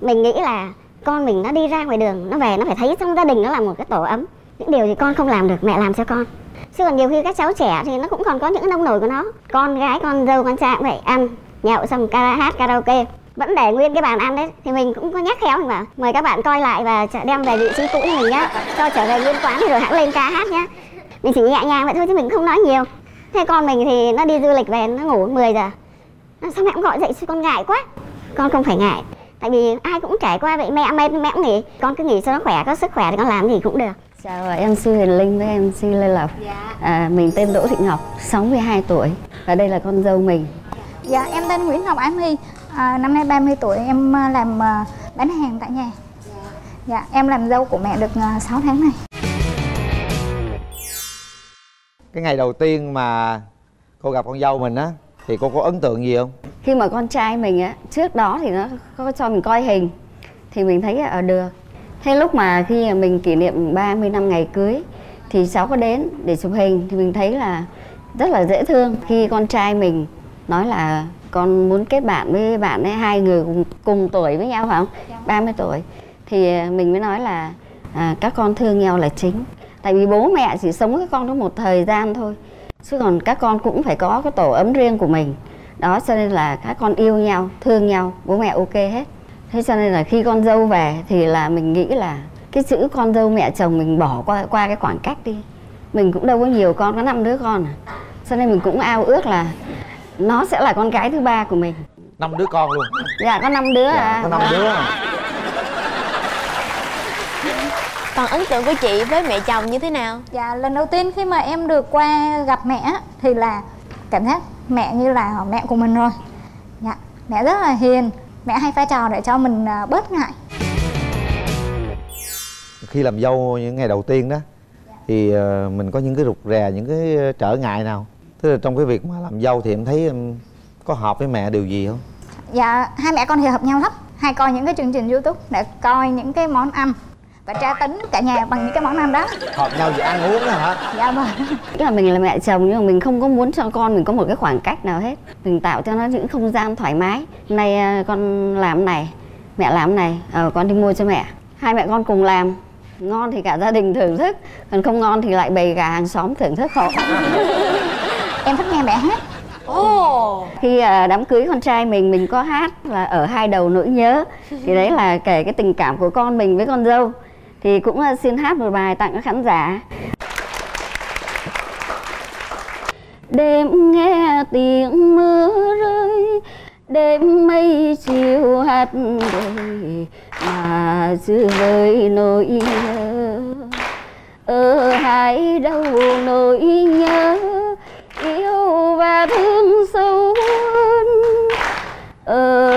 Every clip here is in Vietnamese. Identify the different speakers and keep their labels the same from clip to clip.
Speaker 1: mình nghĩ là con mình nó đi ra ngoài đường, nó về, nó phải thấy trong gia đình nó là một cái tổ ấm. Những điều gì con không làm được, mẹ làm cho con. Chứ còn nhiều khi các cháu trẻ thì nó cũng còn có những nông nổi của nó. Con gái, con dâu, con trai cũng vậy ăn, nhậu xong kara hát karaoke. Vẫn để nguyên cái bàn ăn đấy, thì mình cũng có nhắc khéo mà mời các bạn coi lại và đem về vị trí cũ của mình nhá, cho trở về nguyên quán rồi hãng lên ca hát nhá. Mình chỉ nhẹ nhàng vậy thôi chứ mình không nói nhiều. Thế con mình thì nó đi du lịch về, nó ngủ 10 giờ. Sao mẹ cũng gọi dậy chứ con ngại quá. Con không phải ngại tại vì ai cũng trải qua vậy mẹ mệt mẹ cũng nghỉ. Con cứ nghỉ cho nó khỏe có sức khỏe thì con làm gì cũng được.
Speaker 2: Chào em sư Hiền Linh với em sư Lê Lộc.
Speaker 3: Dạ.
Speaker 2: à, Mình tên Đỗ Thị Ngọc, 62 tuổi. Và đây là con dâu mình.
Speaker 3: Dạ em tên Nguyễn Ngọc Ái My à, Năm nay 30 tuổi em à, làm à, bán hàng tại nhà. Dạ em làm dâu của mẹ được à, 6 tháng này
Speaker 4: cái ngày đầu tiên mà cô gặp con dâu mình á thì cô có ấn tượng gì không
Speaker 2: Khi mà con trai mình á, trước đó thì nó có cho mình coi hình Thì mình thấy ở được. Thế lúc mà khi mình kỷ niệm 30 năm ngày cưới Thì cháu có đến để chụp hình Thì mình thấy là rất là dễ thương. Khi con trai mình nói là con muốn kết bạn với bạn ấy Hai người cùng, cùng tuổi với nhau phải không? 30 tuổi. Thì mình mới nói là à, các con thương nhau là chính. Tại vì bố mẹ chỉ sống với con có một thời gian thôi Chứ còn các con cũng phải có cái tổ ấm riêng của mình Đó cho nên là các con yêu nhau, thương nhau, bố mẹ ok hết. Thế cho nên là khi con dâu về thì là mình nghĩ là Cái chữ con dâu mẹ chồng mình bỏ qua qua cái khoảng cách đi. Mình cũng đâu có nhiều con, có năm đứa con à. Cho nên mình cũng ao ước là Nó sẽ là con gái thứ ba của mình.
Speaker 4: Năm đứa con luôn.
Speaker 2: Dạ có năm đứa
Speaker 4: dạ,
Speaker 2: à.
Speaker 4: có năm đứa.
Speaker 5: Còn ấn tượng của chị với mẹ chồng như thế nào?
Speaker 3: Dạ lần đầu tiên khi mà em được qua gặp mẹ Thì là cảm giác mẹ như là mẹ của mình rồi. Dạ mẹ rất là hiền. Mẹ hay pha trò để cho mình à, bớt ngại.
Speaker 4: Khi làm dâu những ngày đầu tiên đó thì ờ, mình có những cái rụt rè những cái ờ, trở ngại nào? Tức là trong cái việc mà làm dâu thì em thấy em có hợp với mẹ điều gì không?
Speaker 3: Dạ hai mẹ con thì hợp nhau lắm. Hay coi những cái chương trình youtube để coi những cái món ăn Và tra tấn cả nhà bằng những cái món ăn đó.
Speaker 4: Hợp nhau về ăn uống đó hả?
Speaker 3: Dạ vâng.
Speaker 2: Tức là mình là mẹ chồng nhưng mà mình không có muốn cho con mình có một cái khoảng cách nào hết. Mình tạo cho nó những không gian thoải mái. Nay à, con làm này, mẹ làm này, ờ, con đi mua cho mẹ. Hai mẹ con cùng làm. Ngon thì cả gia đình thưởng thức Còn không ngon thì lại bày cả hàng xóm thưởng thức hộ
Speaker 3: Em thích nghe mẹ hát.
Speaker 5: Ồ.
Speaker 2: Khi à, đám cưới con trai mình, mình có hát là ở hai đầu nỗi nhớ. Thì đấy là kể cái tình cảm của con mình với con dâu thì cũng ờ, xin hát một bài tặng các khán giả. Đêm nghe tiếng mưa rơi, Đêm mây chiều hạt đời Mà dư với nỗi nhớ. Ở hai đầu nỗi nhớ, Yêu và thương sâu hơn. Ở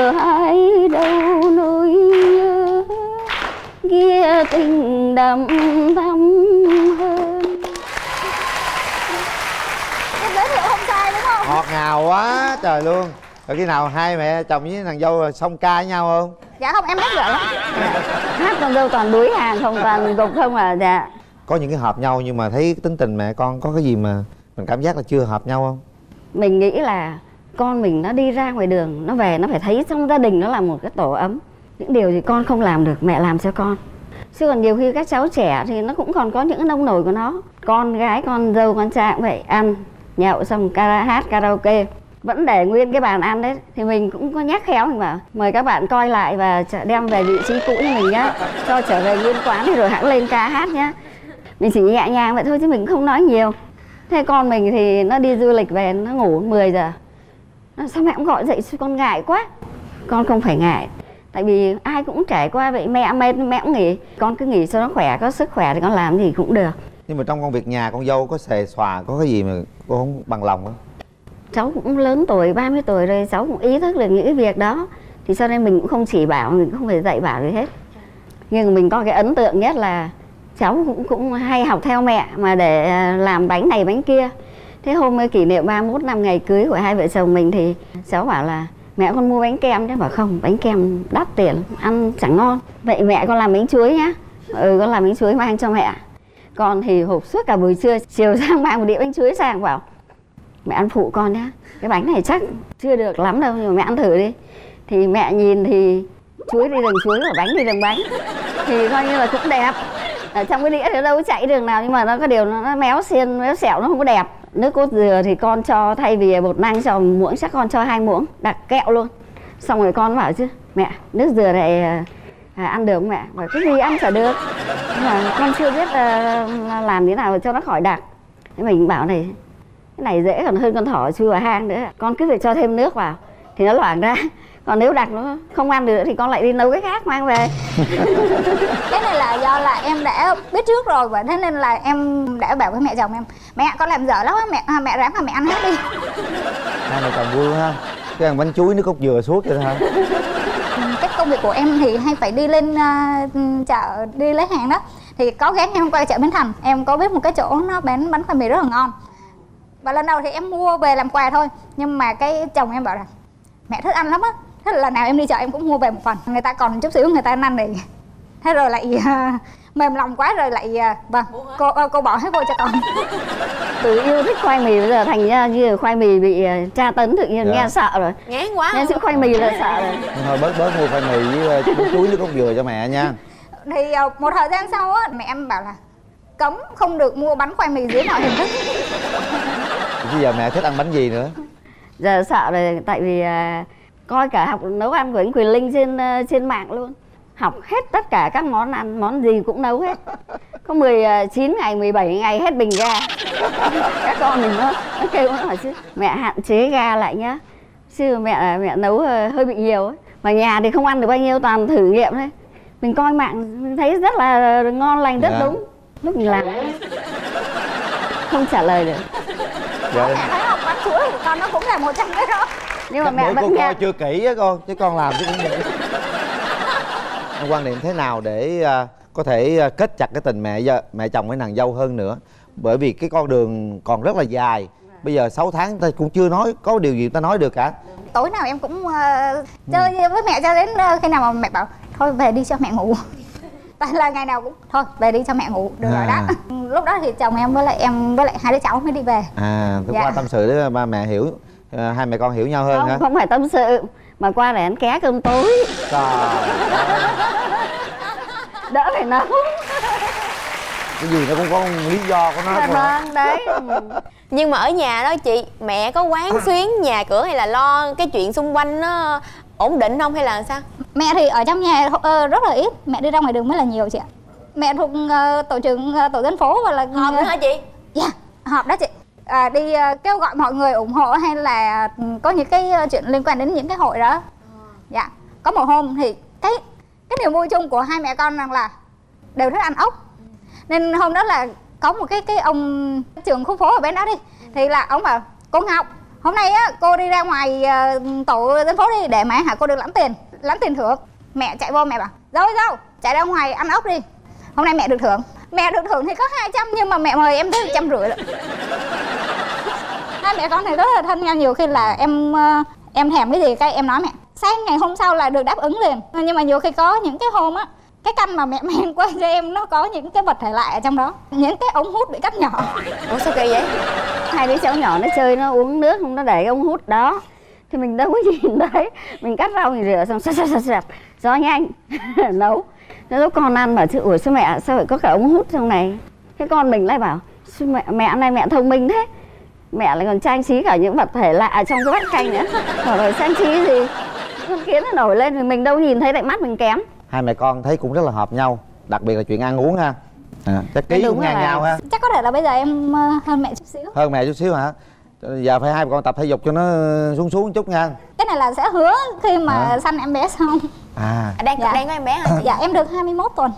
Speaker 2: tình đậm thắm hơn.
Speaker 3: Em giới thiệu không sai đúng không?
Speaker 4: ngọt ngào quá trời luôn. Rồi khi nào hai mẹ chồng với thằng dâu xong ca với nhau không?
Speaker 3: Dạ không em hát dở lắm
Speaker 2: Hát con dâu toàn đuối hàng không toàn gục không à dạ.
Speaker 4: Có những cái hợp nhau nhưng mà thấy tính tình mẹ con có cái gì mà mình cảm giác là chưa hợp nhau không?
Speaker 2: Mình nghĩ là con mình nó đi ra ngoài đường nó về nó phải thấy trong gia đình nó là một cái tổ ấm. Những điều gì con không làm được mẹ làm cho con chứ còn nhiều khi các cháu trẻ thì nó cũng còn có những cái nông nổi của nó. Con gái, con dâu, con trai cũng vậy ăn nhậu xong kara hát karaoke. Vẫn để nguyên cái bàn ăn đấy, thì mình cũng có nhắc khéo mình bảo, mời các bạn coi lại và đem về vị trí cũ như mình nhá. Cho trở về nguyên quán thì rồi hãng lên ca hát nhá. Mình chỉ nhẹ nhàng vậy thôi chứ mình không nói nhiều. Thế con mình thì nó đi du lịch về, nó ngủ 10 giờ. Nó sao mẹ cũng gọi dậy, con ngại quá. Con không phải ngại tại vì ai cũng trải qua vậy mẹ mệt mẹ cũng nghỉ con cứ nghỉ cho nó khỏe có sức khỏe thì con làm gì cũng được.
Speaker 4: Nhưng mà trong công việc nhà con dâu có xề xòa có cái gì mà cô không bằng lòng không?
Speaker 2: Cháu cũng lớn tuổi 30 tuổi rồi cháu cũng ý thức được những cái việc đó. Thì cho nên mình cũng không chỉ bảo mình cũng không phải dạy bảo gì hết. Nhưng mà mình có cái ấn tượng nhất là cháu cũng cũng hay học theo mẹ mà để à, làm bánh này bánh kia. Thế hôm kỷ niệm 31 năm ngày cưới của hai vợ chồng mình thì cháu bảo là mẹ con mua bánh kem chứ bảo không bánh kem đắt tiền ăn chẳng ngon. Vậy mẹ con làm bánh chuối nhá. Ừ con làm bánh chuối mang cho mẹ. Con thì hộp suốt cả buổi trưa chiều sang mang một đĩa bánh chuối sang bảo mẹ ăn phụ con nhá. Cái bánh này chắc chưa được lắm đâu nhưng mà mẹ ăn thử đi. Thì mẹ nhìn thì chuối đi đường chuối và bánh đi đường bánh. Thì coi như là cũng đẹp. Ở trong cái đĩa thì đâu có chạy đường nào nhưng mà nó có điều nó, méo xiên méo xẹo nó không có đẹp nước cốt dừa thì con cho thay vì bột năng cho muỗng chắc con cho hai muỗng đặt kẹo luôn. Xong rồi con bảo chứ mẹ nước dừa này à, à, ăn được không mẹ? Bảo cái gì ăn chả được. Nhưng mà con chưa biết à, làm thế nào cho nó khỏi đặc. Thế mình bảo này cái này dễ còn hơn con thỏ chui vào hang nữa. Con cứ phải cho thêm nước vào thì nó loãng ra còn nếu đặc nó không ăn được thì con lại đi nấu cái khác mang về.
Speaker 3: Cái này là do là em đã biết trước rồi và thế nên là em đã bảo với mẹ chồng em mẹ con làm dở lắm á mẹ à, mẹ ráng mà mẹ ăn hết đi.
Speaker 4: Hai mẹ chồng vui ha. Cái ăn bánh chuối nước cốt dừa suốt vậy thôi
Speaker 3: cái công việc của em thì hay phải đi lên à, chợ đi lấy hàng đó. Thì có ghé ngày hôm qua chợ bến thành em có biết một cái chỗ nó bán bánh khoai mì rất là ngon. Và lần đầu thì em mua về làm quà thôi nhưng mà cái chồng em bảo là mẹ thích ăn lắm á thế là nào em đi chợ em cũng mua về một phần. Người ta còn chút xíu người ta ăn thì thế rồi lại à, mềm lòng quá rồi lại à, vâng cô à, cô bỏ hết vô cho con.
Speaker 2: Từ yêu thích khoai mì bây giờ thành ra như là khoai mì bị à, tra tấn tự nhiên
Speaker 4: Dạ.
Speaker 2: nghe sợ rồi.
Speaker 5: Ngán quá
Speaker 2: nghe chữ khoai mì là sợ rồi.
Speaker 4: Thôi bớt bớt mua khoai mì với bánh chuối nước cốt dừa cho mẹ nha.
Speaker 3: Thì à, một thời gian sau á mẹ em bảo là cấm không được mua bánh khoai mì dưới mọi hình thức.
Speaker 4: Bây giờ mẹ thích ăn bánh gì nữa?
Speaker 2: Giờ sợ rồi tại vì à, coi cả học nấu ăn của anh Quyền Linh trên à, trên mạng luôn. Học hết tất cả các món ăn món gì cũng nấu hết. Có 19 ngày 17 ngày hết bình ga. Các con mình nó, nó kêu nó hỏi chứ mẹ hạn chế ga lại nhá. Chứ mẹ mẹ nấu ờ, hơi bị nhiều ấy. Mà nhà thì không ăn được bao nhiêu toàn thử nghiệm thôi. Mình coi mạng mình thấy rất là ngon lành rất
Speaker 4: Dạ.
Speaker 2: đúng. Lúc mình làm không trả lời được.
Speaker 4: Dạ.
Speaker 3: Thấy học bánh chuối của con nó cũng là một trong cái đó
Speaker 2: nhưng mà mẹ
Speaker 4: bữa cô
Speaker 2: vẫn nghe.
Speaker 4: coi chưa kỹ á con chứ con làm chứ cũng vậy em quan niệm thế nào để à, có thể à, kết chặt cái tình mẹ vợ- mẹ chồng với nàng dâu hơn nữa? Bởi vì cái con đường còn rất là dài. Bây giờ 6 tháng ta cũng chưa nói có điều gì ta nói được cả.
Speaker 3: Tối nào em cũng ờ, chơi với mẹ cho đến ờ, khi nào mà mẹ bảo thôi về đi cho mẹ ngủ. Tại là ngày nào cũng thôi về đi cho mẹ ngủ. Được rồi đó.
Speaker 4: À.
Speaker 3: lúc đó thì chồng em với lại em với lại hai đứa cháu mới đi về.
Speaker 4: À tôi
Speaker 3: Dạ.
Speaker 4: qua tâm sự để ba mẹ hiểu à, hai mẹ con hiểu nhau hơn hả?
Speaker 2: không không phải tâm sự. Mà qua để ăn ké cơm tối.
Speaker 4: Trời
Speaker 2: đỡ phải nấu
Speaker 4: cái gì nó cũng có lý do của nó
Speaker 2: Dạ vâng đấy.
Speaker 5: Nhưng mà ở nhà đó chị mẹ có quán xuyến nhà cửa hay là lo cái chuyện xung quanh nó ổn định không hay là sao?
Speaker 3: Mẹ thì ở trong nhà ờ, rất là ít. Mẹ đi ra ngoài đường mới là nhiều chị ạ. Mẹ thuộc ờ, tổ trưởng ờ, tổ dân phố và là
Speaker 5: họp nữa hả chị?
Speaker 3: Dạ, họp đó chị à, đi ờ, kêu gọi mọi người ủng hộ hay là ừ, có những cái ờ, chuyện liên quan đến những cái hội đó? Dạ. Có một hôm thì cái cái niềm vui chung của hai mẹ con rằng là đều thích ăn ốc. Nên hôm đó là có một cái cái ông trưởng khu phố ở bên đó đi thì là ông bảo cô Ngọc hôm nay á cô đi ra ngoài ờ, tổ dân phố đi để mà hả cô được lãnh tiền lãnh tiền thưởng. Mẹ chạy vô mẹ bảo rồi đâu chạy ra ngoài ăn ốc đi. Hôm nay mẹ được thưởng mẹ được thưởng thì có 200 nhưng mà mẹ mời em tới trăm rưỡi lận hai mẹ con này rất là thân nhau nhiều khi là em em thèm cái gì cái em nói mẹ sáng ngày hôm sau là được đáp ứng liền nhưng mà nhiều khi có những cái hôm á cái canh mà mẹ mang qua cho em nó có những cái vật thể lại ở trong đó những cái ống hút bị cắt nhỏ
Speaker 5: ủa sao kỳ vậy
Speaker 2: hai đứa cháu nhỏ nó chơi nó uống nước không nó để cái ống hút đó thì mình đâu có nhìn thấy mình cắt rau mình rửa xong sạch sạch sạch gió nhanh nấu nó lúc con ăn bảo chứ ủa sao mẹ sao lại có cả ống hút trong này? Cái con mình lại bảo "Sao mẹ mẹ hôm nay mẹ thông minh thế. Mẹ lại còn trang trí cả những vật thể lạ trong cái bát canh nữa. Bảo rồi trang trí gì? Con kiến nó nổi lên thì mình đâu nhìn thấy tại mắt mình kém.
Speaker 4: Hai mẹ con thấy cũng rất là hợp nhau đặc biệt là chuyện ăn uống ha. À, chắc ký cũng ngang
Speaker 2: là-
Speaker 4: nhau ha.
Speaker 3: Chắc có thể là bây giờ em ờ, hơn mẹ chút xíu.
Speaker 4: Hơn mẹ chút xíu hả? Giờ phải hai mẹ con tập thể dục cho nó xuống xuống một chút nha
Speaker 3: này là sẽ hứa khi mà
Speaker 4: Hả?
Speaker 3: sanh em bé xong.
Speaker 4: À.
Speaker 5: Đang
Speaker 3: Dạ.
Speaker 5: đang có em bé hả?
Speaker 3: Dạ em được 21 tuần.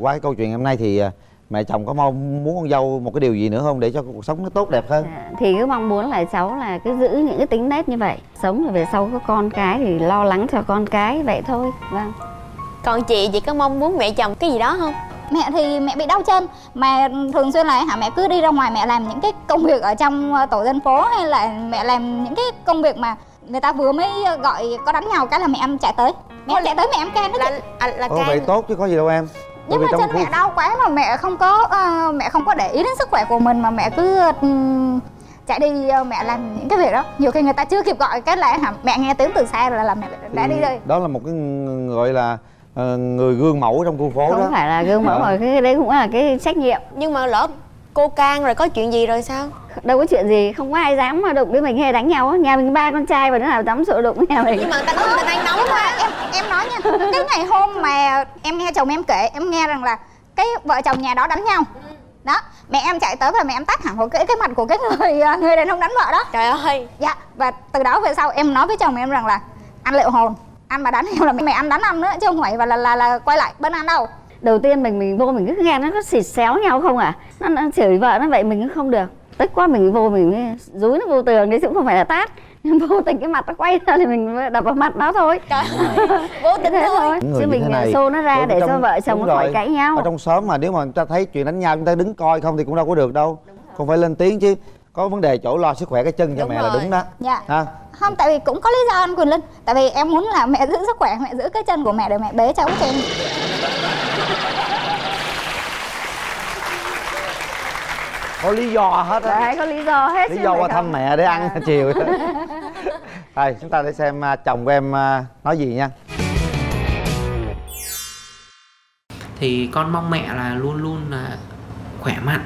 Speaker 4: Qua cái câu chuyện hôm nay thì à, mẹ chồng có mong muốn con dâu một cái điều gì nữa không để cho cuộc sống nó tốt đẹp hơn?
Speaker 2: Dạ, thì cứ mong muốn là cháu là cứ giữ những cái tính nết như vậy. Sống rồi về sau có con cái thì lo lắng cho con cái vậy thôi. Vâng.
Speaker 5: Còn chị chị có mong muốn mẹ chồng cái gì đó không
Speaker 3: mẹ thì mẹ bị đau chân. Mà thường xuyên là hả mẹ cứ đi ra ngoài mẹ làm những cái công việc ở trong ờ, tổ dân phố hay là mẹ làm những cái công việc mà người ta vừa mới gọi có đánh nhau cái là mẹ em chạy tới. Mẹ em chạy tới mẹ em can đó chị.
Speaker 5: là à, là
Speaker 4: Ồ, vậy
Speaker 5: can
Speaker 4: tốt chứ có gì đâu em.
Speaker 3: Nhưng mà chân
Speaker 4: trong
Speaker 3: mẹ
Speaker 4: khu-
Speaker 3: đau quá mà mẹ không có ờ, mẹ không có để ý đến sức khỏe của mình mà mẹ cứ ừm, chạy đi ờ, mẹ làm những cái việc đó. Nhiều khi người ta chưa kịp gọi cái là hả mẹ nghe tiếng từ xa là là mẹ đã đi rồi.
Speaker 4: đó là một cái gọi là ờ, người gương mẫu trong khu phố đó.
Speaker 2: không phải là gương mẫu
Speaker 4: Ờ.
Speaker 2: mà cái đấy cũng là cái trách nhiệm.
Speaker 5: Nhưng mà lỡ cô can rồi có chuyện gì rồi sao?
Speaker 2: Đâu có chuyện gì không có ai dám mà đụng đến mình hay đánh nhau á. Nhà mình ba con trai và đứa nào dám sợ đụng nhà mình.
Speaker 5: Nhưng mà người ta nói người ta đang nóng
Speaker 3: mà em em nói nha. Cái ngày hôm mà em nghe chồng em kể em nghe rằng là cái vợ chồng nhà đó đánh nhau. Đó mẹ em chạy tới và mẹ em tát hẳn vào cái cái mặt của cái người ờ, người đàn ông đánh vợ đó.
Speaker 5: Trời ơi.
Speaker 3: Dạ và từ đó về sau em nói với chồng em rằng là anh liệu hồn anh mà đánh em là mẹ anh đánh anh nữa chứ không phải và là là là quay lại bên anh đâu.
Speaker 2: Đầu tiên mình mình vô mình cứ nghe nó có xịt xéo nhau không à? Nó, nó chửi vợ nó vậy mình cũng không được. Tức quá mình vô mình dúi nó vô tường đấy chứ cũng không phải là tát. Nhưng vô tình cái mặt nó quay ra thì mình đập vào mặt nó thôi.
Speaker 5: Trời ơi vô tình
Speaker 2: thế
Speaker 5: thôi.
Speaker 2: Thôi chứ mình
Speaker 4: này,
Speaker 2: xô nó ra để cho
Speaker 4: trong-
Speaker 2: vợ chồng nó khỏi cãi nhau.
Speaker 4: Ở trong xóm mà nếu mà chúng ta thấy chuyện đánh nhau chúng ta đứng coi không thì cũng đâu có được đâu. Không phải lên tiếng chứ có vấn đề chỗ lo sức khỏe cái chân cho
Speaker 5: Đúng
Speaker 4: mẹ là
Speaker 5: rồi.
Speaker 4: đúng đó.
Speaker 3: Dạ.
Speaker 4: Ha.
Speaker 3: Không tại vì cũng có lý do anh Quỳnh Linh. Tại vì em muốn là mẹ giữ sức khỏe mẹ giữ cái chân của mẹ để mẹ bế cháu cho em
Speaker 4: có lý do hết á.
Speaker 2: Đấy có lý do hết
Speaker 4: lý do qua thăm mẹ để ăn chiều. rồi. Chúng ta để xem à, chồng của em à, nói gì nha.
Speaker 6: Thì con mong mẹ là luôn luôn là khỏe mạnh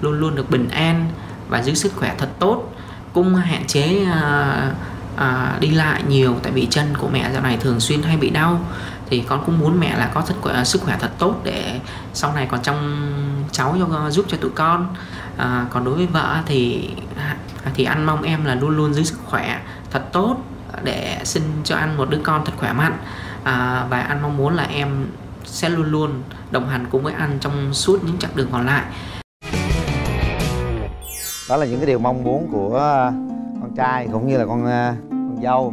Speaker 6: luôn luôn được bình an và giữ sức khỏe thật tốt cũng hạn chế à, à, đi lại nhiều tại vì chân của mẹ dạo này thường xuyên hay bị đau. Thì con cũng muốn mẹ là có sức khỏe, sức khỏe thật tốt để sau này còn trong cháu cho giúp cho tụi con. À, còn đối với vợ thì à, thì anh mong em là luôn luôn giữ sức khỏe thật tốt để sinh cho anh một đứa con thật khỏe mạnh. À, và anh mong muốn là em sẽ luôn luôn đồng hành cùng với anh trong suốt những chặng đường còn lại
Speaker 4: đó là những cái điều mong muốn của à, con trai cũng như là con à, con dâu.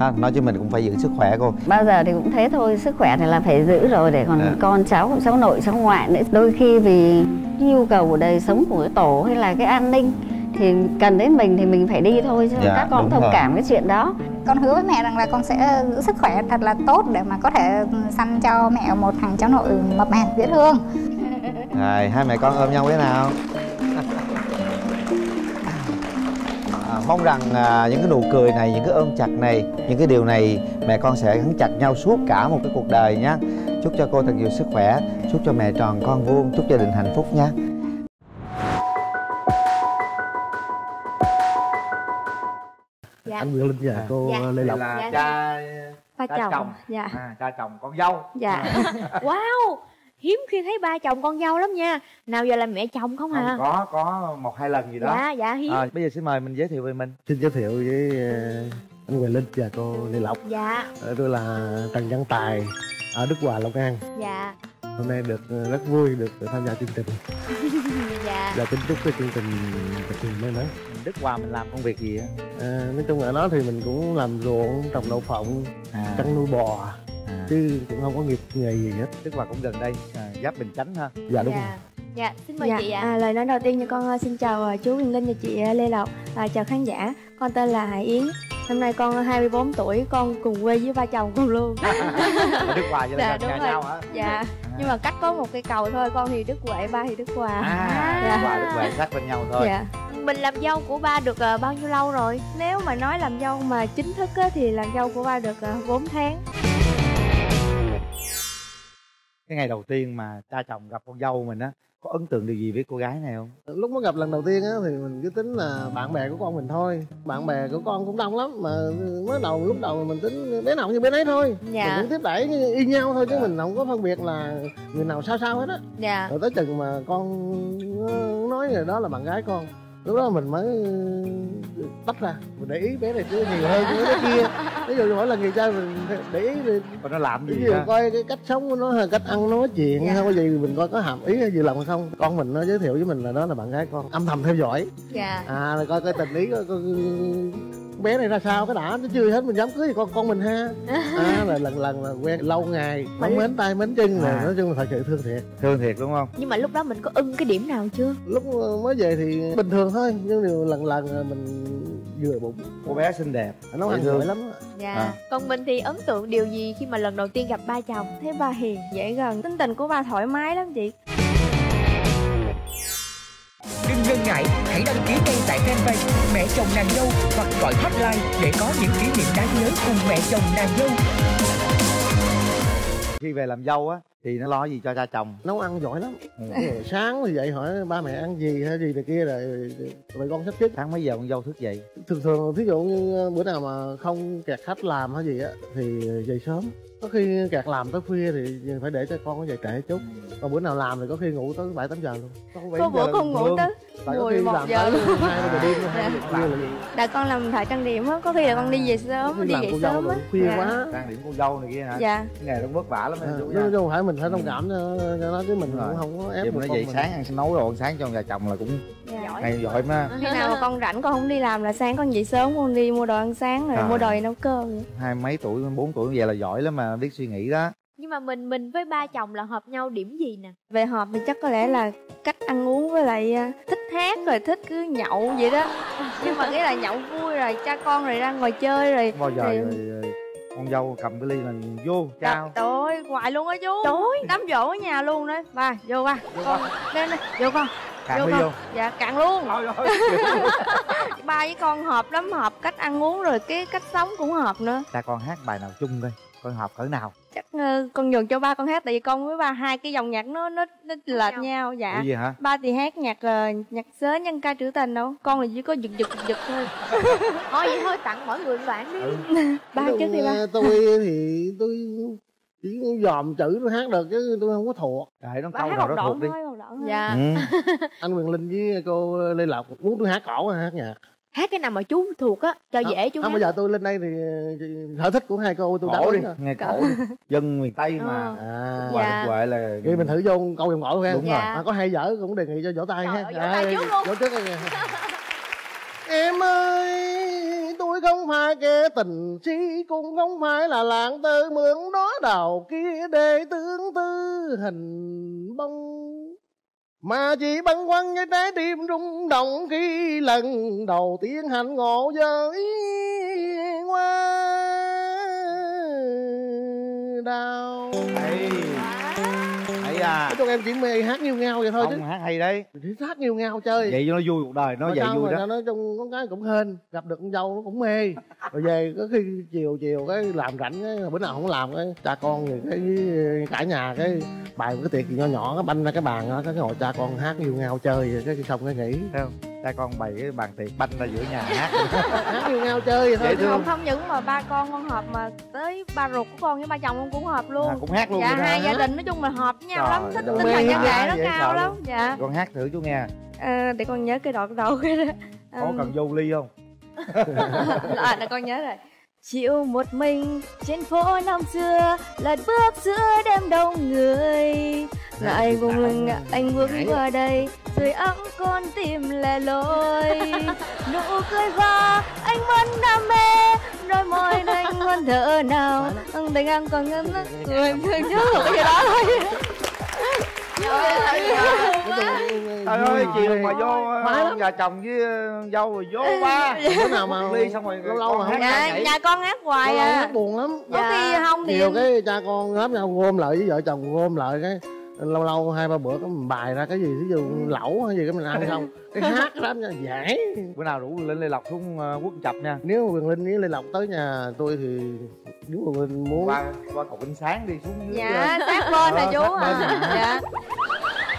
Speaker 4: Ha nói cho mình cũng phải giữ sức khỏe cô.
Speaker 2: Bao giờ thì cũng thế thôi sức khỏe thì là phải giữ rồi để còn
Speaker 4: Dạ.
Speaker 2: con cháu cháu nội cháu ngoại nữa. Đôi khi vì cái nhu cầu của đời sống của cái tổ hay là cái an ninh thì cần đến mình thì mình phải đi thôi chứ
Speaker 4: Dạ,
Speaker 2: các con thông
Speaker 4: rồi.
Speaker 2: cảm cái chuyện đó.
Speaker 3: Con hứa với mẹ rằng là con sẽ giữ sức khỏe thật là tốt để mà có thể sanh cho mẹ một thằng cháu nội mập mạp dễ thương.
Speaker 4: Rồi hai mẹ con ôm nhau cái nào mong rằng à, những cái nụ cười này những cái ôm chặt này những cái điều này mẹ con sẽ gắn chặt nhau suốt cả một cái cuộc đời nhé chúc cho cô thật nhiều sức khỏe chúc cho mẹ tròn con vuông chúc gia đình hạnh phúc nha
Speaker 5: Dạ.
Speaker 7: anh Nguyễn Linh và cô
Speaker 5: Dạ.
Speaker 7: Lê Lộc.
Speaker 5: Dạ.
Speaker 4: cha
Speaker 8: ba chồng. dạ.
Speaker 4: À, cha chồng con dâu.
Speaker 8: Dạ. Wow hiếm khi thấy ba chồng con dâu lắm nha. Nào giờ là mẹ chồng không à?
Speaker 4: có có một hai lần gì
Speaker 8: dạ dạ hiếm.
Speaker 4: À, bây giờ xin mời mình giới thiệu về mình.
Speaker 7: Xin giới thiệu với ờ, anh Nguyễn Linh và cô Lê Lộc.
Speaker 8: Dạ.
Speaker 7: Ờ, tôi là Trần Văn Tài ở Đức Hòa Long An.
Speaker 8: Dạ.
Speaker 7: Hôm nay được ờ, rất vui được tham gia chương trình.
Speaker 8: Dạ.
Speaker 7: Và kính chúc cái chương trình thật nhiều may mắn.
Speaker 4: Đức Hòa mình làm công việc gì á?
Speaker 7: À, nói chung ở đó thì mình cũng làm ruộng trồng đậu phộng
Speaker 4: à,
Speaker 7: chăn nuôi bò. Chứ cũng không có nghiệp nghề gì hết
Speaker 4: Đức Hòa cũng gần đây. À, giáp Bình Chánh ha.
Speaker 7: Dạ đúng rồi.
Speaker 8: Dạ dạ xin mời
Speaker 9: Dạ,
Speaker 8: chị ạ.
Speaker 9: à, lời nói đầu tiên cho con ờ, xin chào ờ, chú Quyền Linh và chị Lê Lộc. À, chào khán giả. Con tên là Hải Yến. Năm nay con 24 tuổi con cùng quê với ba chồng con luôn.
Speaker 4: Đức Hòa cho nên
Speaker 9: Dạ, đúng
Speaker 4: nhà
Speaker 9: rồi.
Speaker 4: nhau hả?
Speaker 9: Dạ. Nhưng mà cách có một cây cầu thôi con thì Đức Huệ ba thì Đức Hòa.
Speaker 4: À
Speaker 9: Dạ.
Speaker 4: Đức Hòa Đức Hòa sát bên nhau thôi.
Speaker 9: Dạ. Mình làm dâu của ba được bao nhiêu lâu rồi? Nếu mà nói làm dâu mà chính thức á, thì làm dâu của ba được uh, 4 tháng
Speaker 4: cái ngày đầu tiên mà cha chồng gặp con dâu mình á có ấn tượng điều gì với cô gái này không?
Speaker 7: Lúc mới gặp lần đầu tiên á thì mình cứ tính là bạn bè của con mình thôi. Bạn bè của con cũng đông lắm mà mới đầu lúc đầu mình tính bé nào như bé nấy thôi.
Speaker 8: Dạ.
Speaker 7: mình cũng tiếp đẩy như y nhau thôi chứ mình không có phân biệt là người nào sao sao hết á.
Speaker 8: Dạ.
Speaker 7: Rồi tới chừng mà con nói rồi đó là bạn gái con lúc đó mình mới tách ra. Mình để ý bé này chứ nhiều hơn cái bé kia. Ví dụ như mỗi lần người chơi mình để ý thì
Speaker 4: nó làm
Speaker 7: ví
Speaker 4: gì
Speaker 7: dụ
Speaker 4: ha
Speaker 7: coi cái cách sống của nó hay cách ăn nó nói chuyện hay có gì mình coi có hàm ý hay gì lòng hay không. Con mình nó giới thiệu với mình là đó là bạn gái con. Âm thầm theo dõi.
Speaker 8: Dạ.
Speaker 7: À rồi coi coi tình ý coi, coi bé này ra sao? Cái đã nó chưa hết mình dám cưới thì con con mình ha. À là lần lần là quen lâu ngày nó mến tay mến chân rồi
Speaker 4: À.
Speaker 7: nói chung là thật sự thương thiệt.
Speaker 4: Thương thiệt đúng không?
Speaker 8: Nhưng mà lúc đó mình có ưng cái điểm nào chưa?
Speaker 7: Lúc mới về thì bình thường thôi nhưng điều lần lần là mình vừa bụng.
Speaker 4: Cô bé xinh đẹp.
Speaker 7: Nó ăn giỏi lắm
Speaker 8: dạ.
Speaker 4: À.
Speaker 8: còn mình thì ấn tượng điều gì khi mà lần đầu tiên gặp ba chồng?
Speaker 9: Thấy ba hiền dễ gần. Tính tình của ba thoải mái lắm chị
Speaker 10: đừng ngần ngại, hãy đăng ký ngay tại fanpage Mẹ chồng nàng dâu hoặc gọi hotline để có những kỷ niệm đáng nhớ cùng mẹ chồng nàng dâu.
Speaker 4: khi về làm dâu á thì nó lo gì cho cha chồng?
Speaker 7: Nấu ăn giỏi lắm.
Speaker 4: Ừ.
Speaker 7: Sáng thì dậy hỏi ba mẹ ăn gì hay gì này kia rồi rồi con sắp xếp
Speaker 4: sáng mấy giờ con dâu thức dậy?
Speaker 7: Thường thường ví dụ như bữa nào mà không kẹt khách làm hay gì á thì dậy sớm có khi kẹt làm tới khuya thì phải để cho con nó dậy trễ chút. Còn bữa nào làm thì có khi ngủ tới bảy tám giờ luôn.
Speaker 9: Có bữa con ngủ tới 11
Speaker 7: làm
Speaker 9: giờ
Speaker 7: tới
Speaker 9: luôn.
Speaker 7: hai ba giờ đêm hai
Speaker 9: Dạ.
Speaker 7: giờ khuya là gì
Speaker 9: Đã con làm thợ trang điểm á, có khi là con đi về sớm, đi
Speaker 7: dâu
Speaker 9: sớm á.
Speaker 7: khuya
Speaker 9: Dạ.
Speaker 7: quá.
Speaker 4: Trang điểm cô dâu này kia hả?
Speaker 9: Dạ.
Speaker 4: nghề nó vất vả lắm em chú
Speaker 7: chứ không phải mình phải thông cảm cho, nó chứ mình cũng không có ép
Speaker 4: nó dậy sáng ăn nấu đồ ăn sáng cho nhà chồng là cũng
Speaker 9: Dạ.
Speaker 4: hay giỏi mà
Speaker 9: Khi nào mà con rảnh con không đi làm là sáng con dậy sớm con đi mua đồ ăn sáng rồi
Speaker 4: À.
Speaker 9: mua đồ nấu cơm
Speaker 4: hai mấy tuổi bốn tuổi về là giỏi lắm mà biết suy nghĩ đó
Speaker 8: Nhưng mà mình mình với ba chồng là hợp nhau điểm gì nè?
Speaker 9: Về họp thì chắc có lẽ là cách ăn uống với lại à, thích hát rồi thích cứ nhậu vậy đó. Nhưng mà cái là nhậu vui rồi cha con rồi ra ngồi chơi rồi.
Speaker 4: bao giờ
Speaker 9: rồi-
Speaker 4: rồi, rồi, con dâu cầm cái ly là vô chào
Speaker 9: Trời ơi, hoài luôn á chú. Trời Đám dỗ ở nhà luôn đấy. Ba, vô ba. Con lên đây, vô con.
Speaker 4: cạn
Speaker 9: con.
Speaker 4: vô
Speaker 9: Dạ, cạn luôn. ba với con hợp lắm, hợp cách ăn uống rồi cái cách sống cũng hợp nữa.
Speaker 4: cha con hát bài nào chung coi con hợp cỡ nào
Speaker 9: Chắc ờ, con nhường cho ba con hát tại vì con với ba hai cái dòng nhạc nó nó nó lệch
Speaker 8: nhau.
Speaker 9: nhau dạ.
Speaker 4: Ủa gì hả
Speaker 9: Ba thì hát nhạc ờ, nhạc sớ nhân ca trữ tình đâu, con là chỉ có giật giật giật thôi.
Speaker 8: Thôi vậy thôi tặng mỗi người một bản đi.
Speaker 9: ba
Speaker 7: Ví dụ,
Speaker 9: trước đi ba.
Speaker 7: tôi thì tôi chỉ dòm chữ tôi hát được chứ tôi không có thuộc
Speaker 4: Để nó
Speaker 9: Ba
Speaker 4: câu
Speaker 9: hát
Speaker 4: nào
Speaker 9: một
Speaker 4: đó thuộc
Speaker 9: đoạn
Speaker 4: đi
Speaker 9: thôi, một đoạn thôi.
Speaker 8: Dạ.
Speaker 4: ừ.
Speaker 7: anh Quyền Linh với cô Lê Lộc muốn tôi hát cổ hay hát nhạc
Speaker 8: Hát cái nào mà chú thuộc á, cho dễ chú
Speaker 7: không bây giờ tôi lên đây thì sở thích của hai cô tôi
Speaker 4: cổ đi nghe cổ đi. Dân miền tây mà.
Speaker 7: À
Speaker 4: Huệ
Speaker 8: Dạ.
Speaker 4: Huệ là
Speaker 7: Vậy mình thử vô câu dòng cổ ha.
Speaker 4: Đúng
Speaker 8: rồi.
Speaker 7: mà có hay dở cũng đề nghị cho vỗ tay ha.
Speaker 8: vỗ tay trước luôn.
Speaker 7: vỗ trước em ơi tôi không phải kẻ tình si cũng không phải là lạng tơ mượn đó đào kia để tương tư hình bông mà chỉ băn khoăn với trái tim rung động khi lần đầu tiên hạnh ngộ với hoa đào
Speaker 4: hey à.
Speaker 7: Nói chung em chỉ mê hát nghiêu ngao vậy thôi chứ.
Speaker 4: không hát hay đấy.
Speaker 7: Chỉ hát nghiêu ngao chơi.
Speaker 4: Vậy cho nó vui cuộc đời nó vậy vui đó.
Speaker 7: nói chung con cái cũng hên gặp được con dâu nó cũng mê. Rồi về có khi chiều chiều cái làm rảnh cái bữa nào không làm cái cha con thì cái cả nhà cái bài một cái tiệc gì nho nhỏ cái banh ra cái bàn đó cái ngồi cha con hát nghiêu ngao chơi rồi cái xong cái nghỉ.
Speaker 4: Thấy không cha con bày cái bàn tiệc banh ra giữa nhà hát.
Speaker 7: Hát nghiêu ngao chơi vậy thôi
Speaker 4: thương.
Speaker 9: không không những mà ba con con hợp mà tới ba ruột của con với ba chồng con cũng hợp luôn.
Speaker 4: À, cũng hát luôn
Speaker 9: dạ hai gia đình nói chung là hợp với nhau
Speaker 4: Trời
Speaker 9: lắm thích tinh thần
Speaker 7: quá,
Speaker 9: nghệ nó cao lắm
Speaker 4: luôn.
Speaker 9: dạ.
Speaker 4: Con hát thử chú nghe.
Speaker 9: À, để con nhớ cái đoạn đầu cái đó.
Speaker 4: Có cần vô ly không?
Speaker 9: À để con nhớ rồi. Chịu một mình trên phố năm xưa Lật bước giữa đêm đông người Lại vùng lưng anh bước qua đây Rồi ấm con tim lẻ loi. Nụ cười hoa anh vẫn đam mê Đôi môi anh vẫn thở nào. Tình anh còn ngân Người em thương nhớ một cái gì đó thôi.
Speaker 4: Trời ơi chiều mà vô ờ,
Speaker 7: lắm.
Speaker 4: nhà chồng với ờ, dâu rồi vô ba.
Speaker 7: Bữa nào mà
Speaker 4: ly xong rồi
Speaker 7: lâu lâu mà không
Speaker 4: hát
Speaker 9: Nhà,
Speaker 4: nhảy.
Speaker 9: nhà con hát hoài à.
Speaker 7: buồn lắm.
Speaker 9: Có khi không thì
Speaker 7: nhiều cái cha con lớp nhau gom lại với vợ chồng gom lại cái lâu lâu hai ba bữa có mình bài ra cái gì ví dụ lẩu hay gì cái mình ăn xong cái hát đám nha giải
Speaker 4: bữa nào rủ lên lê lộc xuống ờ, quốc chập nha.
Speaker 7: Nếu quyền linh với lê lộc tới nhà tôi thì nếu mà quyền linh muốn.
Speaker 4: Qua qua cầu ánh sáng đi xuống dưới
Speaker 9: dạ sát bên nè
Speaker 4: Ờ,
Speaker 9: chú? à dạ.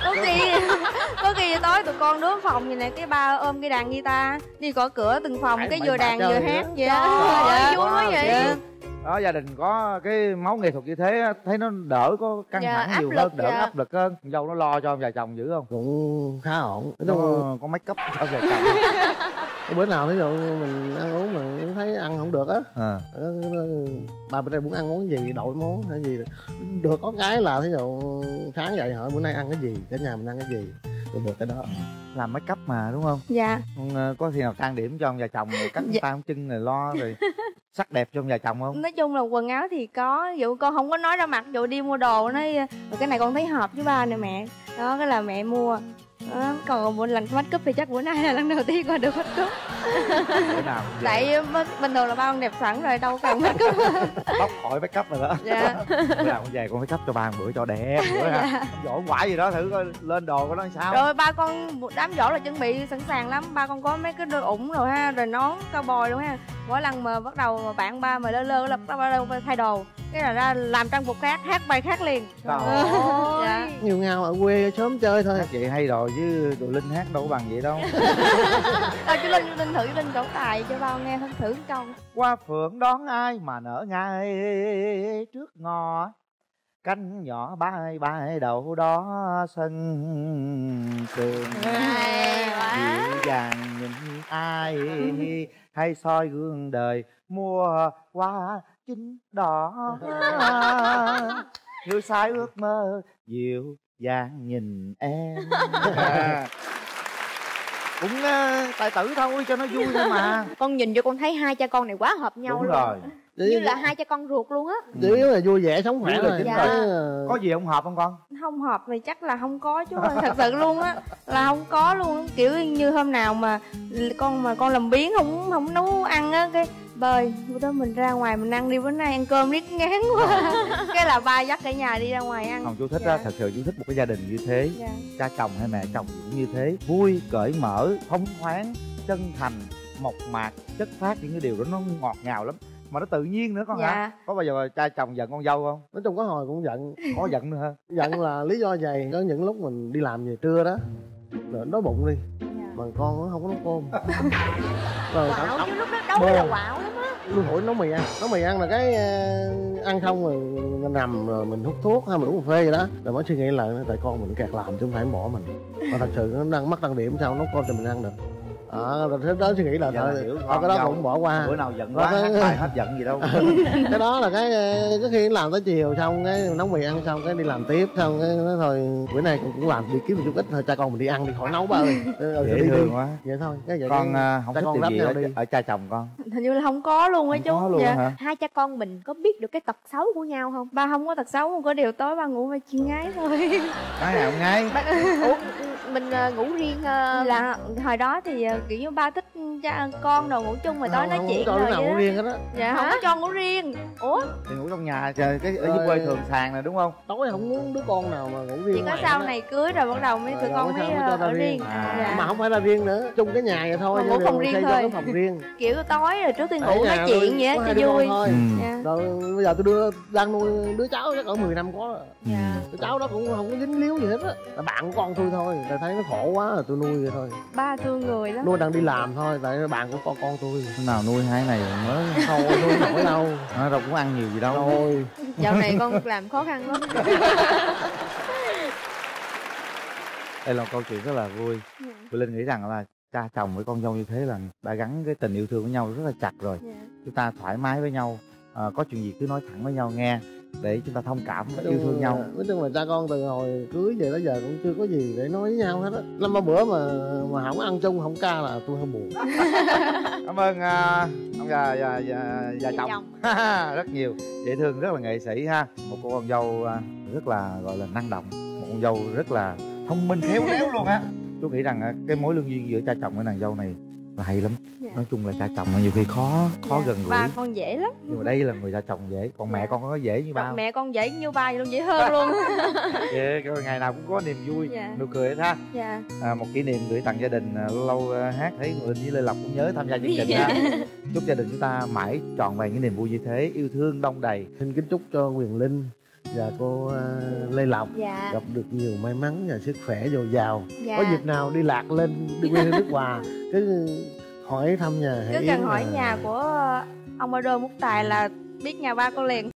Speaker 9: Có khi có khi tối tụi con đứa phòng vậy nè cái ba ôm cái đàn guitar đi gõ cửa từng phòng
Speaker 7: Bảy-
Speaker 9: cái vừa đàn vừa hát vậy đó. Dạ.
Speaker 8: vui quá vậy.
Speaker 4: Đó gia đình có cái máu nghệ thuật như thế á, thấy nó đỡ có căng
Speaker 9: Dạ,
Speaker 4: thẳng nhiều
Speaker 9: lực,
Speaker 4: hơn đỡ
Speaker 9: dạ.
Speaker 4: áp lực hơn. Dâu nó lo cho vợ chồng dữ không?
Speaker 7: Cũng khá ổn. Chung
Speaker 4: có, make up cho vợ chồng
Speaker 7: bữa nào ví dụ mình ăn uống mà thấy ăn không được á.
Speaker 4: À.
Speaker 7: ờ, nó- bà bên đây muốn ăn món gì đổi món hay gì được. Có cái là ví dụ sáng dậy hỏi bữa nay ăn cái gì cả nhà mình ăn cái gì rồi được cái đó.
Speaker 4: Làm make up mà đúng không?
Speaker 9: Dạ.
Speaker 4: Ờ, có khi nào trang điểm cho ông vợ chồng rồi cắt
Speaker 9: Dạ.
Speaker 4: tay chân rồi lo rồi sắc đẹp trong nhà chồng không?
Speaker 9: Nói chung là quần áo thì có dụ con không có nói ra mặt dụ đi mua đồ, nói, cái này con thấy hợp với ba nè mẹ. Đó, cái là mẹ mua. Đó, còn một lần make up thì chắc bữa nay là lần đầu tiên con được make up
Speaker 4: cũng vậy.
Speaker 9: tại bình- thường là ba con đẹp sẵn rồi đâu cần make up
Speaker 4: tóc khỏi make up rồi đó.
Speaker 9: Dạ.
Speaker 4: bữa nào cũng về con make up cho ba một bữa cho đẹp bữa ha.
Speaker 9: Dạ.
Speaker 4: dỗ quải gì đó thử coi lên đồ của nó sao.
Speaker 9: Rồi ba con đám giỗ là chuẩn bị sẵn sàng lắm. Ba con có mấy cái đôi ủng rồi ha rồi nón cao bồi luôn ha. Mỗi lần mà bắt đầu mà bạn ba mà lơ lơ là bắt đầu thay đồ cái là ra làm trang phục khác hát bài khác liền.
Speaker 4: Trời
Speaker 9: dạ.
Speaker 7: Nhiều ngao ở quê sớm chơi thôi.
Speaker 4: Hát vậy hay rồi chứ tụi linh hát đâu có bằng vậy đâu.
Speaker 9: À, chú linh chú linh thử linh trổ tài cho ba con nghe thử thử câu.
Speaker 4: Qua phượng đón ai mà nở ngay trước ngõ. Cánh nhỏ bay bay đâu đó sân trường
Speaker 9: quá.
Speaker 4: Dịu dàng nhìn ai hay soi gương đời mua hoa chính đỏ. Như sai ước mơ dịu dàng nhìn em. Cũng uh, tài tử thôi cho nó vui thôi mà.
Speaker 8: Con nhìn vô con thấy hai cha con này quá hợp nhau
Speaker 4: đúng
Speaker 8: luôn.
Speaker 4: rồi.
Speaker 8: Như là hai cha con ruột luôn á.
Speaker 7: Chủ yếu là vui vẻ sống khỏe
Speaker 4: rồi chính
Speaker 7: Chứ,
Speaker 4: rồi.
Speaker 7: ờ,
Speaker 4: có gì không hợp không con?
Speaker 9: Không hợp thì chắc là không có chú ơi thật sự luôn á. Là không có luôn. Kiểu như hôm nào mà con mà con làm biến không không nấu ăn á cái bơi bữa đó mình ra ngoài mình ăn đi bữa nay ăn cơm riết ngán quá. Cái là ba dắt cả nhà đi ra ngoài ăn.
Speaker 4: Không chú thích
Speaker 9: Dạ.
Speaker 4: á thật sự chú thích một cái gia đình như thế.
Speaker 9: Dạ.
Speaker 4: cha chồng hay mẹ chồng cũng như thế. Vui cởi mở thông thoáng chân thành mộc mạc chất phát những cái điều đó nó ngọt ngào lắm. Mà nó tự nhiên nữa con hả?
Speaker 9: Dạ.
Speaker 4: có bao giờ cha chồng giận con dâu không?
Speaker 7: Nói chung có hồi cũng giận.
Speaker 4: Có giận nữa hả?
Speaker 7: Giận là lý do vậy có những lúc mình đi làm về trưa đó đói bụng đi. Mà con nó không có nấu cơm. Rồi
Speaker 8: quạo chứ lúc đó đâu là quạo lắm á.
Speaker 7: Luôn hỏi nấu mì ăn. Nấu mì ăn là cái ờ, ăn xong rồi mình nằm rồi mình hút thuốc hay mình uống cà phê gì đó. Rồi mới suy nghĩ lại tại con mình kẹt làm chứ không phải bỏ mình. Mà thật sự nó đang mắc đăng điểm sao nấu cơm cho mình ăn được à, rồi thế đó suy nghĩ là thôi.
Speaker 4: hiểu
Speaker 7: thôi cái đó cũng bỏ qua.
Speaker 4: Bữa nào giận quá
Speaker 7: cái-
Speaker 4: bài hết giận gì đâu.
Speaker 7: Cái đó là cái ờ, có khi làm tới chiều xong cái nấu mì ăn xong cái đi làm tiếp xong cái nói thôi bữa nay cũng, cũng làm đi kiếm một chút ít thôi. Cha con mình đi ăn đi khỏi nấu ba ơi. Ừ,
Speaker 4: dễ
Speaker 7: đi,
Speaker 4: thương
Speaker 7: đi.
Speaker 4: quá.
Speaker 7: Vậy thôi cái vậy
Speaker 4: con
Speaker 7: cái-
Speaker 4: à, không
Speaker 7: cha
Speaker 4: thích
Speaker 7: con
Speaker 4: gì
Speaker 7: nhau
Speaker 4: ở,
Speaker 7: đi.
Speaker 4: ở cha chồng con.
Speaker 9: Hình như là không có luôn á chú.
Speaker 4: có luôn
Speaker 9: Dạ.
Speaker 4: hả?
Speaker 8: Hai cha con mình có biết được cái tật xấu của nhau không?
Speaker 9: Ba không có tật xấu không có điều tối ba ngủ phải chiên ngái thôi.
Speaker 4: Cái nào
Speaker 8: Ba- ủa mình ờ, ngủ riêng ờ,
Speaker 9: là hồi đó thì ờ, kiểu như ba thích cha con đồ ngủ chung mà tối nói chuyện rồi
Speaker 7: đứa nào
Speaker 9: vậy
Speaker 7: ngủ
Speaker 9: đó.
Speaker 7: riêng hết á
Speaker 9: dạ không có cho ngủ riêng ủa
Speaker 4: thì ngủ trong nhà trời cái ở dưới
Speaker 7: Rồi.
Speaker 4: quê thường sàn này đúng không
Speaker 7: tối không muốn đứa con nào mà ngủ riêng
Speaker 9: chỉ có sau này cưới rồi bắt đầu mới
Speaker 7: Rồi,
Speaker 9: tụi
Speaker 7: rồi
Speaker 9: con
Speaker 7: mới
Speaker 9: ở riêng.
Speaker 4: À.
Speaker 9: dạ.
Speaker 7: mà không phải là riêng nữa chung cái nhà vậy thôi
Speaker 9: ngủ phòng riêng thôi.
Speaker 7: phòng riêng
Speaker 9: kiểu tối rồi trước khi
Speaker 7: Ở
Speaker 9: ngủ nói chuyện vậy á cho
Speaker 7: đứa
Speaker 9: vui
Speaker 7: thôi.
Speaker 4: Ừ.
Speaker 9: dạ
Speaker 7: rồi bây giờ tôi đưa đang nuôi đứa cháu chắc ở 10 năm có rồi
Speaker 9: dạ
Speaker 7: đứa cháu đó cũng không có dính líu gì hết á là bạn của con tôi thôi tại thấy nó khổ quá là tôi nuôi vậy thôi.
Speaker 9: Ba thương người lắm.
Speaker 7: Nuôi đang đi làm thôi tại bạn của con con tôi.
Speaker 4: Hôm nào nuôi hai này rồi mới
Speaker 7: thôi nuôi nổi đâu.
Speaker 4: Nó đâu cũng ăn nhiều gì đâu.
Speaker 7: Thôi.
Speaker 8: Dạo này con làm khó khăn lắm.
Speaker 4: Đây là một câu chuyện rất là vui. Cô Linh nghĩ rằng là cha chồng với con dâu như thế là đã gắn cái tình yêu thương với nhau rất là chặt rồi.
Speaker 9: Dạ.
Speaker 4: chúng ta thoải mái với nhau. À, có chuyện gì cứ nói thẳng với nhau nghe để chúng ta thông cảm và yêu thương nhau.
Speaker 7: nói chung là cha con từ hồi cưới về tới giờ cũng chưa có gì để nói với nhau hết á. Năm ba bữa mà mà không ăn chung không ca là tôi hơi buồn.
Speaker 4: Cảm ơn à, ông già già già, già
Speaker 8: Dạ
Speaker 4: chồng. Rất nhiều. Dễ thương rất là nghệ sĩ ha. Một cô con dâu à, rất là gọi là năng động. Một con dâu rất là thông minh khéo léo luôn á. Tôi nghĩ rằng à, cái mối lương duyên giữa cha chồng với nàng dâu này là hay lắm.
Speaker 9: Dạ.
Speaker 4: nói chung là cha chồng nhiều khi khó khó gần gũi.
Speaker 9: ba con dễ lắm.
Speaker 4: Nhưng mà đây là người cha chồng dễ. Còn mẹ con có dễ như ba không?
Speaker 9: mẹ con dễ như ba vậy luôn dễ hơn luôn.
Speaker 4: Yeah, cái ngày nào cũng có niềm vui
Speaker 9: Dạ.
Speaker 4: nụ cười hết ha.
Speaker 9: Dạ.
Speaker 4: À, một kỷ niệm gửi tặng gia đình à, lâu lâu à, hát thấy người Linh với Lê Lộc cũng nhớ tham gia chương trình
Speaker 9: Dạ.
Speaker 4: ha chúc gia đình chúng ta mãi trọn vẹn những niềm vui như thế yêu thương đông đầy.
Speaker 7: Xin kính chúc cho quyền linh và cô à, lê lộc.
Speaker 9: Dạ.
Speaker 7: Gặp được nhiều may mắn và sức khỏe dồi dào.
Speaker 9: Dạ.
Speaker 7: Có dịp nào đi lạc lên đi quê nước hòa cứ hỏi thăm nhà
Speaker 9: cứ cần hỏi
Speaker 7: là-
Speaker 9: nhà của ông Ba Đô Múc Tài là biết nhà ba con liền